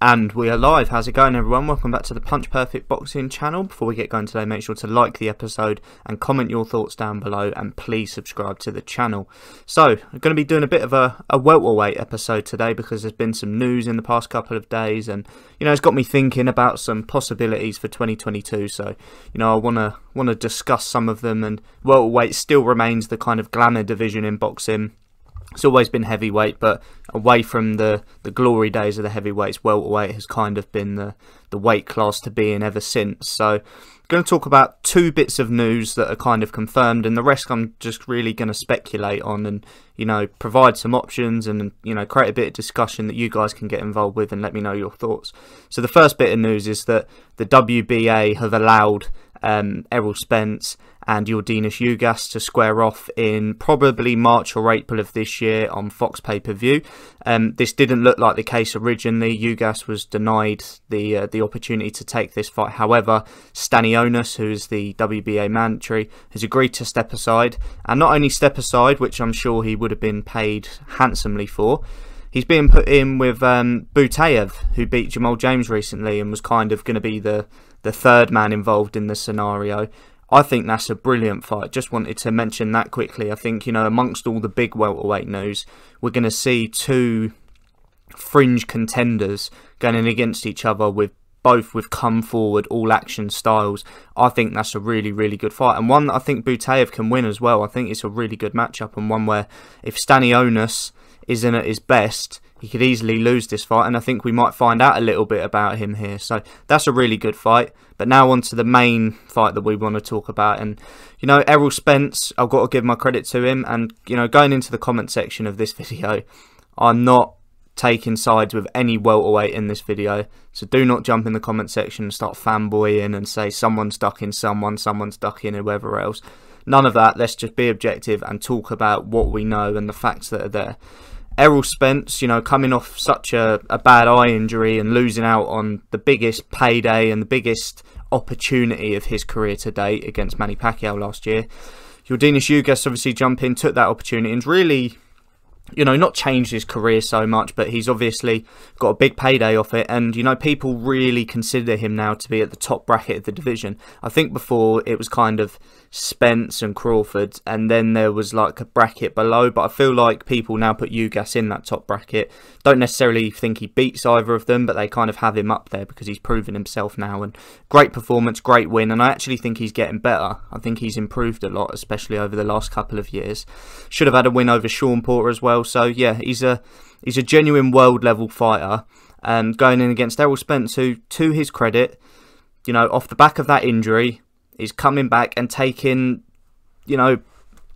And we are live. How's it going, everyone? Welcome back to the Punch Perfect Boxing channel. Before we get going today, make sure to like the episode and comment your thoughts down below, and please subscribe to the channel. So, I'm going to be doing a bit of a, a welterweight episode today because there's been some news in the past couple of days, and you know, it's got me thinking about some possibilities for 2022. So, you know, I want to want to discuss some of them. And welterweight still remains the kind of glamour division in boxing it's always been heavyweight, but away from the, the glory days of the heavyweights, welterweight has kind of been the, the weight class to be in ever since. So, I'm going to talk about two bits of news that are kind of confirmed, and the rest I'm just really going to speculate on and, you know, provide some options and, you know, create a bit of discussion that you guys can get involved with and let me know your thoughts. So, the first bit of news is that the WBA have allowed um, Errol Spence and Yordenis Ugas to square off in probably March or April of this year on Fox pay per view. Um, this didn't look like the case originally. Ugas was denied the uh, the opportunity to take this fight. However, Stanionis, who is the WBA mandatory, has agreed to step aside, and not only step aside, which I'm sure he would have been paid handsomely for. He's being put in with um, Butaev, who beat Jamal James recently and was kind of going to be the, the third man involved in the scenario. I think that's a brilliant fight. Just wanted to mention that quickly. I think, you know, amongst all the big welterweight news, we're going to see two fringe contenders going in against each other with both with come forward all action styles. I think that's a really really good fight and one that I think Butaev can win as well. I think it's a really good matchup and one where if Stanionis isn't at his best, he could easily lose this fight, and I think we might find out a little bit about him here. So that's a really good fight. But now on to the main fight that we want to talk about, and you know Errol Spence. I've got to give my credit to him, and you know going into the comment section of this video, I'm not taking sides with any welterweight in this video. So do not jump in the comment section and start fanboying and say someone's ducking someone, someone's ducking whoever else. None of that. Let's just be objective and talk about what we know and the facts that are there. Errol Spence, you know, coming off such a, a bad eye injury and losing out on the biggest payday and the biggest opportunity of his career to date against Manny Pacquiao last year. Yordenis Ugas obviously jumped in, took that opportunity and really you know, not changed his career so much, but he's obviously got a big payday off it. And, you know, people really consider him now to be at the top bracket of the division. I think before it was kind of Spence and Crawford, and then there was like a bracket below. But I feel like people now put Ugas in that top bracket. Don't necessarily think he beats either of them, but they kind of have him up there because he's proven himself now. And great performance, great win. And I actually think he's getting better. I think he's improved a lot, especially over the last couple of years. Should have had a win over Shawn Porter as well well. So yeah, he's a he's a genuine world level fighter. Um, going in against Errol Spence, who, to his credit, you know, off the back of that injury, is coming back and taking, you know,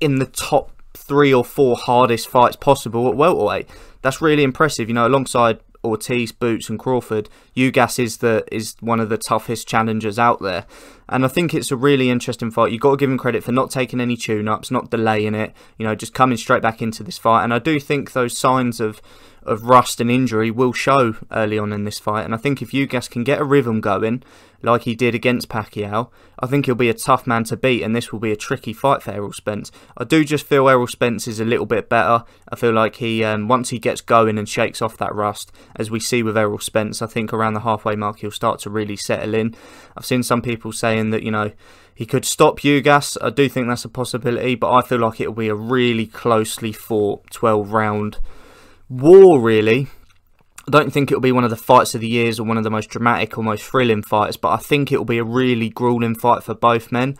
in the top three or four hardest fights possible at welterweight. That's really impressive. You know, alongside Ortiz, Boots, and Crawford, Ugas is the is one of the toughest challengers out there, and I think it's a really interesting fight. You've got to give him credit for not taking any tune-ups, not delaying it, you know, just coming straight back into this fight. And I do think those signs of of rust and injury will show early on in this fight. And I think if Ugas can get a rhythm going, like he did against Pacquiao, I think he'll be a tough man to beat, and this will be a tricky fight for Errol Spence. I do just feel Errol Spence is a little bit better. I feel like he, um, once he gets going and shakes off that rust, as we see with Errol Spence, I think around the halfway mark he'll start to really settle in. I've seen some people saying that, you know, he could stop Ugas. I do think that's a possibility, but I feel like it'll be a really closely fought 12 round war, really. I don't think it'll be one of the fights of the years or one of the most dramatic or most thrilling fights, but I think it'll be a really grueling fight for both men.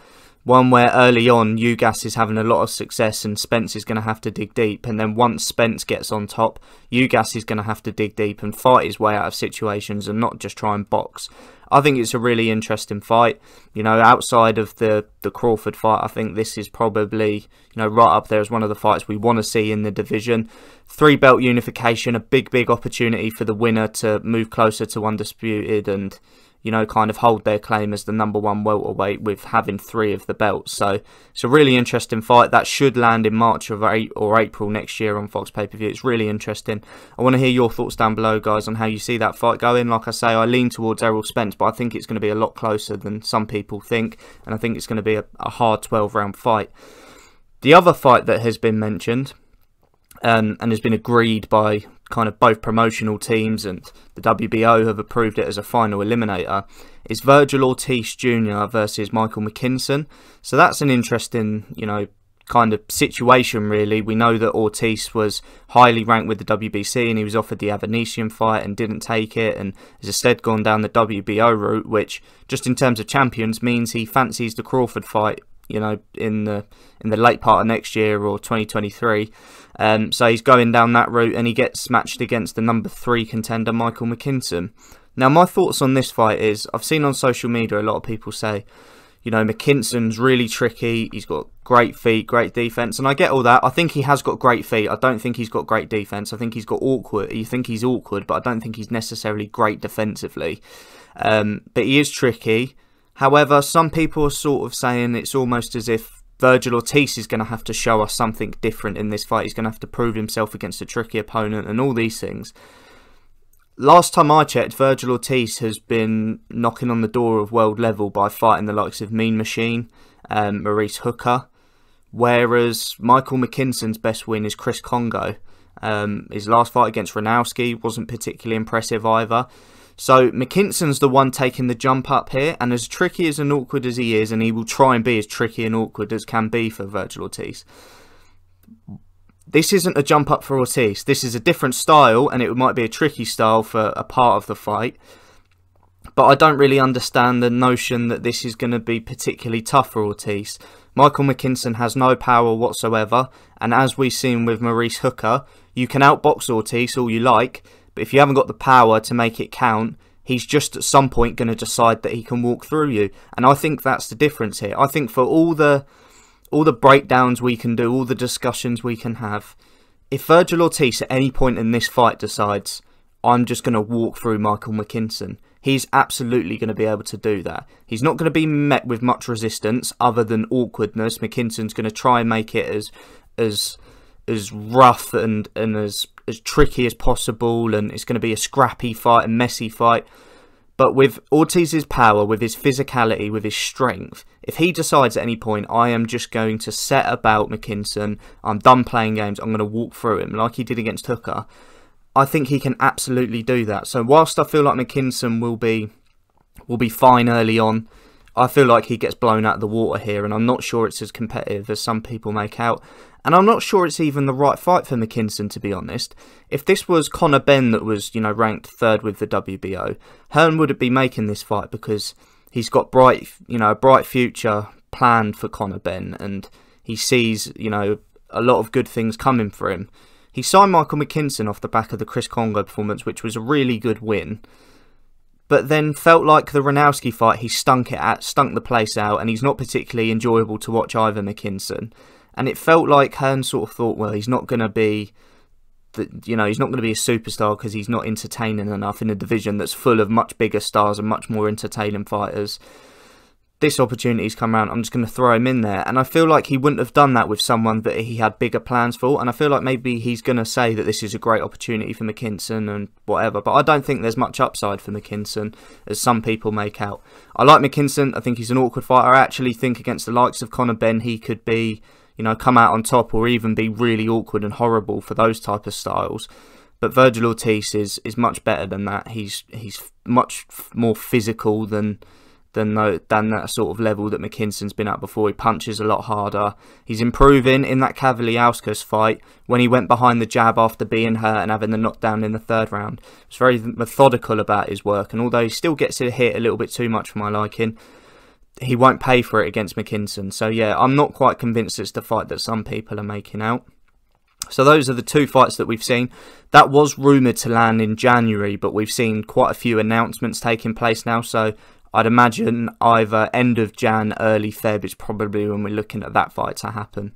One where early on Ugas is having a lot of success and Spence is going to have to dig deep, and then once Spence gets on top, Ugas is going to have to dig deep and fight his way out of situations and not just try and box. I think it's a really interesting fight. You know, outside of the the Crawford fight, I think this is probably you know right up there as one of the fights we want to see in the division. Three belt unification, a big big opportunity for the winner to move closer to undisputed and you know, kind of hold their claim as the number one welterweight with having three of the belts. So it's a really interesting fight that should land in March or April next year on Fox pay per view. It's really interesting. I want to hear your thoughts down below, guys, on how you see that fight going. Like I say, I lean towards Errol Spence, but I think it's going to be a lot closer than some people think, and I think it's going to be a, a hard 12 round fight. The other fight that has been mentioned um, and has been agreed by kind of both promotional teams and the WBO have approved it as a final eliminator, is Vergil Ortiz Jr. versus Michael McKinson. So that's an interesting, you know, kind of situation really. We know that Ortiz was highly ranked with the WBC and he was offered the Avanesyan fight and didn't take it and has instead gone down the WBO route, which just in terms of champions means he fancies the Crawford fight, you know, in the in the late part of next year or 2023. Um, so he's going down that route and he gets matched against the number three contender Michael McKinson. Now my thoughts on this fight is I've seen on social media a lot of people say you know, McKinson's really tricky. He's got great feet, great defense, and I get all that. I think he has got great feet. I don't think he's got great defense. I think he's got awkward. You think he's awkward, but I don't think he's necessarily great defensively. Um, but he is tricky. However, some people are sort of saying it's almost as if Vergil Ortiz is going to have to show us something different in this fight. He's going to have to prove himself against a tricky opponent and all these things. Last time I checked, Vergil Ortiz has been knocking on the door of world level by fighting the likes of Mean Machine, um, Maurice Hooker, whereas Michael McKinson's best win is Chris Kongo. Um, his last fight against Runowski wasn't particularly impressive either. So McKinson's the one taking the jump up here, and as tricky as and awkward as he is, and he will try and be as tricky and awkward as can be for Vergil Ortiz this isn't a jump up for Ortiz. This is a different style, and it might be a tricky style for a part of the fight. But I don't really understand the notion that this is going to be particularly tough for Ortiz. Michael McKinson has no power whatsoever, and as we've seen with Maurice Hooker, you can outbox Ortiz all you like, but if you haven't got the power to make it count, he's just at some point going to decide that he can walk through you. And I think that's the difference here. I think for all the all the breakdowns we can do, all the discussions we can have. If Vergil Ortiz at any point in this fight decides, I'm just going to walk through Michael McKinson, he's absolutely going to be able to do that. He's not going to be met with much resistance other than awkwardness. McKinson's going to try and make it as as as rough and, and as as tricky as possible and it's going to be a scrappy fight, a messy fight. But with Ortiz's power, with his physicality, with his strength, if he decides at any point, I am just going to set about McKinson, I'm done playing games, I'm going to walk through him like he did against Hooker, I think he can absolutely do that. So whilst I feel like McKinson will be will be fine early on, I feel like he gets blown out of the water here, and I'm not sure it's as competitive as some people make out. And I'm not sure it's even the right fight for McKinson, to be honest. If this was Conor Benn that was, you know, ranked third with the WBO, Hearn wouldn't be making this fight because he's got bright, you know, a bright future planned for Conor Benn, and he sees, you know, a lot of good things coming for him. He signed Michael McKinson off the back of the Chris Kongo performance, which was a really good win but then felt like the Runowski fight he stunk it at, stunk the place out, and he's not particularly enjoyable to watch either McKinson. And it felt like Hearn sort of thought, well, he's not going to be, you know, he's not going to be a superstar because he's not entertaining enough in a division that's full of much bigger stars and much more entertaining fighters this opportunity's come around, I'm just going to throw him in there. And I feel like he wouldn't have done that with someone that he had bigger plans for. And I feel like maybe he's going to say that this is a great opportunity for McKinson and whatever. But I don't think there's much upside for McKinson, as some people make out. I like McKinson. I think he's an awkward fighter. I actually think against the likes of Conor Benn, he could be, you know, come out on top or even be really awkward and horrible for those type of styles. But Vergil Ortiz is, is much better than that. He's he's much more physical than than than that sort of level that McKinson's been at before. He punches a lot harder. He's improving in that Kavaliauskas fight when he went behind the jab after being hurt and having the knockdown in the third round. He's very methodical about his work, and although he still gets it hit a little bit too much for my liking, he won't pay for it against McKinson. So yeah, I'm not quite convinced it's the fight that some people are making out. So those are the two fights that we've seen. That was rumoured to land in January, but we've seen quite a few announcements taking place now. So I'd imagine either end of Jan, early Feb is probably when we're looking at that fight to happen.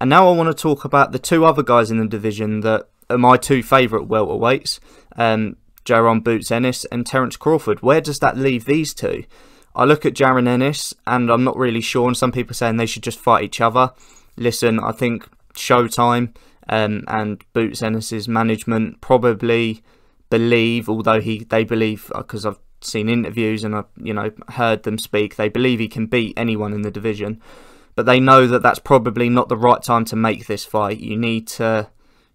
And now I want to talk about the two other guys in the division that are my two favourite welterweights, um, Jaron Boots Ennis and Terence Crawford. Where does that leave these two? I look at Jaron Ennis and I'm not really sure, and some people saying they should just fight each other. Listen, I think Showtime um, and Boots Ennis's management probably believe, although he they believe because I've seen interviews and I've you know heard them speak. They believe he can beat anyone in the division, but they know that that's probably not the right time to make this fight. You need to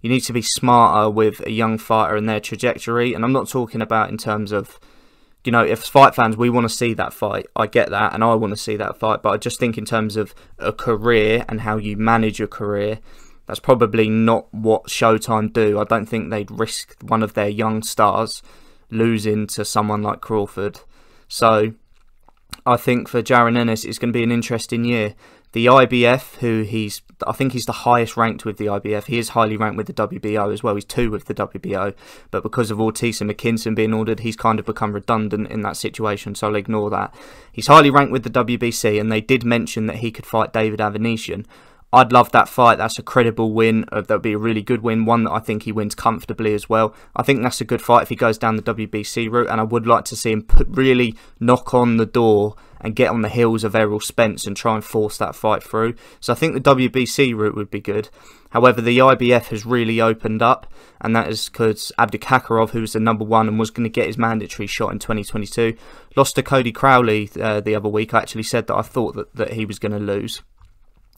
you need to be smarter with a young fighter and their trajectory. And I'm not talking about in terms of, you know, if fight fans, we want to see that fight. I get that, and I want to see that fight. But I just think in terms of a career and how you manage your career, that's probably not what Showtime do. I don't think they'd risk one of their young stars losing to someone like Crawford. So I think for Jaron Ennis, it's going to be an interesting year. The IBF, who he's, I think he's the highest ranked with the IBF. He is highly ranked with the WBO as well. He's two with the WBO, but because of Ortiz and McKinson being ordered, he's kind of become redundant in that situation. So I'll ignore that. He's highly ranked with the WBC, and they did mention that he could fight David Avanesyan. I'd love that fight. That's a credible win. Uh, that would be a really good win. One that I think he wins comfortably as well. I think that's a good fight if he goes down the WBC route, and I would like to see him put, really knock on the door and get on the heels of Errol Spence and try and force that fight through. So I think the WBC route would be good. However, the IBF has really opened up, and that is because Abdukakhorov, who was the number one and was going to get his mandatory shot in 2022, lost to Cody Crowley uh, the other week. I actually said that I thought that, that he was going to lose.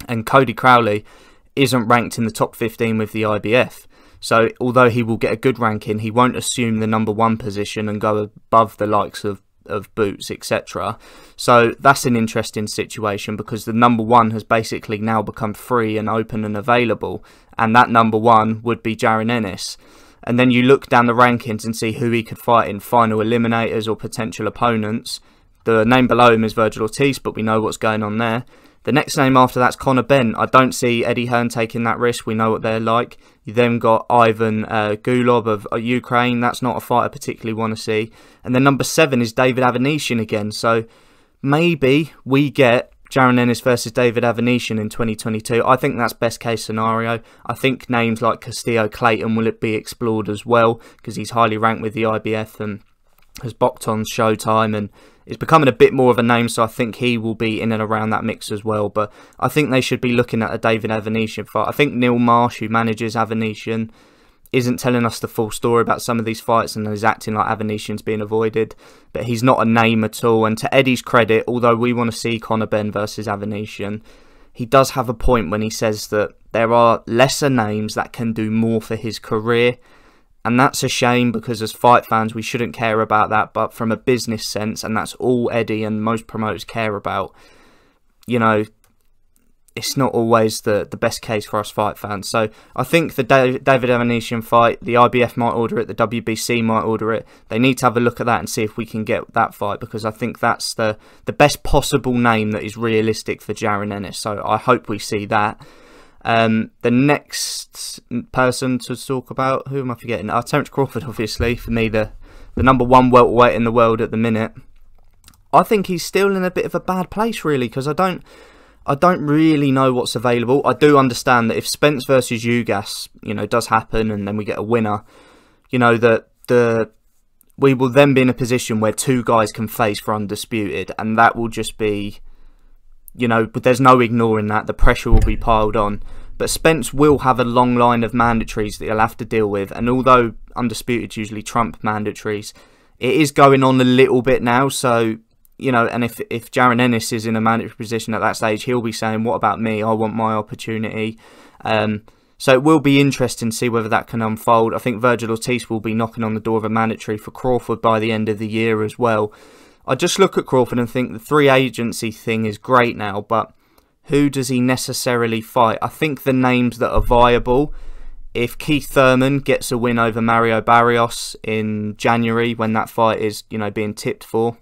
And Cody Crowley isn't ranked in the top 15 with the IBF. So, although he will get a good ranking, he won't assume the number one position and go above the likes of of boots, etc. So that's an interesting situation because the number one has basically now become free and open and available, and that number one would be Jaron Ennis. And then you look down the rankings and see who he could fight in final eliminators or potential opponents. The name below him is Vergil Ortiz, but we know what's going on there. The next name after that's Conor Benn. I don't see Eddie Hearn taking that risk. We know what they're like. You then got Ivan uh, Golub of uh, Ukraine. That's not a fight I particularly want to see. And then number seven is David Avanesyan again. So maybe we get Jaron Ennis versus David Avanesyan in 2022. I think that's best case scenario. I think names like Custio Clayton will it be explored as well because he's highly ranked with the IBF and has boxed on Showtime and is becoming a bit more of a name, so I think he will be in and around that mix as well. But I think they should be looking at a David Avanesyan fight. I think Neil Marsh, who manages Avanesyan, isn't telling us the full story about some of these fights and is acting like Avanesyan's being avoided. But he's not a name at all. And to Eddie's credit, although we want to see Conor Benn versus Avanesyan, he does have a point when he says that there are lesser names that can do more for his career and that's a shame because as fight fans, we shouldn't care about that. But from a business sense, and that's all Eddie and most promoters care about, you know, it's not always the, the best case for us fight fans. So I think the David Avanesyan fight, the IBF might order it, the WBC might order it. They need to have a look at that and see if we can get that fight because I think that's the, the best possible name that is realistic for Jaron Ennis. So I hope we see that. Um, the next person to talk about, who am I forgetting? Uh, Terence Crawford, obviously, for me, the, the number one welterweight in the world at the minute. I think he's still in a bit of a bad place, really, because I don't, I don't really know what's available. I do understand that if Spence versus Ugas, you know, does happen, and then we get a winner, you know, that the we will then be in a position where two guys can face for undisputed, and that will just be you know, but there's no ignoring that. The pressure will be piled on. But Spence will have a long line of mandatories that he'll have to deal with. And although undisputed usually trump mandatories, it is going on a little bit now. So, you know, and if if Jaron Ennis is in a mandatory position at that stage, he'll be saying, "What about me? I want my opportunity." Um, so it will be interesting to see whether that can unfold. I think Vergil Ortiz will be knocking on the door of a mandatory for Crawford by the end of the year as well. I just look at Crawford and think the three agency thing is great now, but who does he necessarily fight? I think the names that are viable, if Keith Thurman gets a win over Mario Barrios in January when that fight is, you know, being tipped for,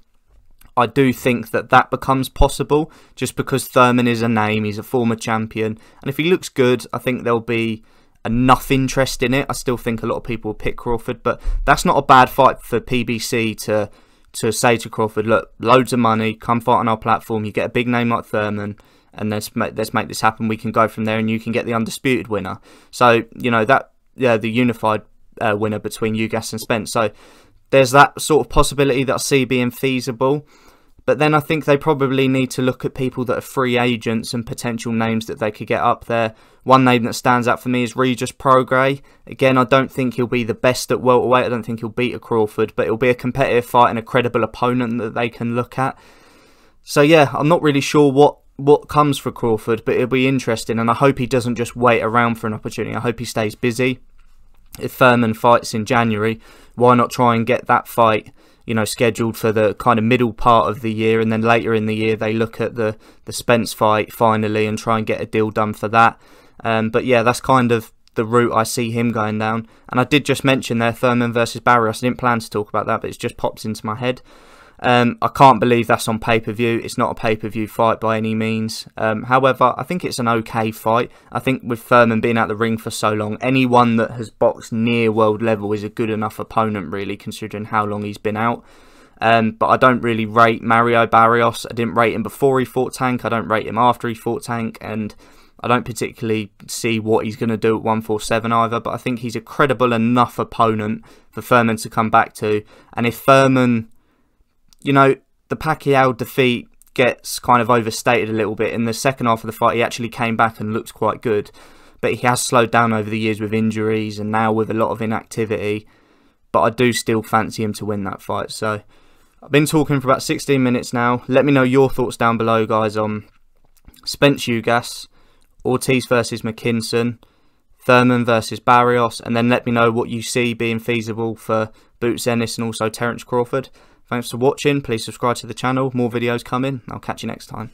I do think that that becomes possible just because Thurman is a name, he's a former champion, and if he looks good, I think there'll be enough interest in it. I still think a lot of people will pick Crawford, but that's not a bad fight for PBC to to say to Crawford, look, loads of money, come fight on our platform. You get a big name like Thurman, and let's make, let's make this happen. We can go from there, and you can get the undisputed winner. So you know that yeah, the unified uh, winner between Ugas and Spence. So there's that sort of possibility that I see being feasible. But then I think they probably need to look at people that are free agents and potential names that they could get up there. One name that stands out for me is Regis Prograis. Again, I don't think he'll be the best at welterweight. I don't think he'll beat a Crawford, but it'll be a competitive fight and a credible opponent that they can look at. So yeah, I'm not really sure what what comes for Crawford, but it'll be interesting, and I hope he doesn't just wait around for an opportunity. I hope he stays busy. if Thurman fights in January, why not try and get that fight, you know, scheduled for the kind of middle part of the year, and then later in the year they look at the the Spence fight finally and try and get a deal done for that. Um, but yeah, that's kind of the route I see him going down. And I did just mention there Thurman versus Barrios. I didn't plan to talk about that, but it's just popped into my head. Um, I can't believe that's on pay per view. It's not a pay per view fight by any means. Um, however, I think it's an okay fight. I think with Thurman being out the ring for so long, anyone that has boxed near world level is a good enough opponent, really, considering how long he's been out. Um, but I don't really rate Mario Barrios. I didn't rate him before he fought Tank. I don't rate him after he fought Tank, and I don't particularly see what he's going to do at 147 either. But I think he's a credible enough opponent for Thurman to come back to. And if Thurman you know, the Pacquiao defeat gets kind of overstated a little bit. In the second half of the fight, he actually came back and looked quite good. But he has slowed down over the years with injuries and now with a lot of inactivity. But I do still fancy him to win that fight. So I've been talking for about 16 minutes now. Let me know your thoughts down below, guys, on Spence Ugas, Ortiz versus McKinson, Thurman versus Barrios, and then let me know what you see being feasible for Boots Ennis and also Terence Crawford. Thanks for watching. Please subscribe to the channel. More videos coming. I'll catch you next time.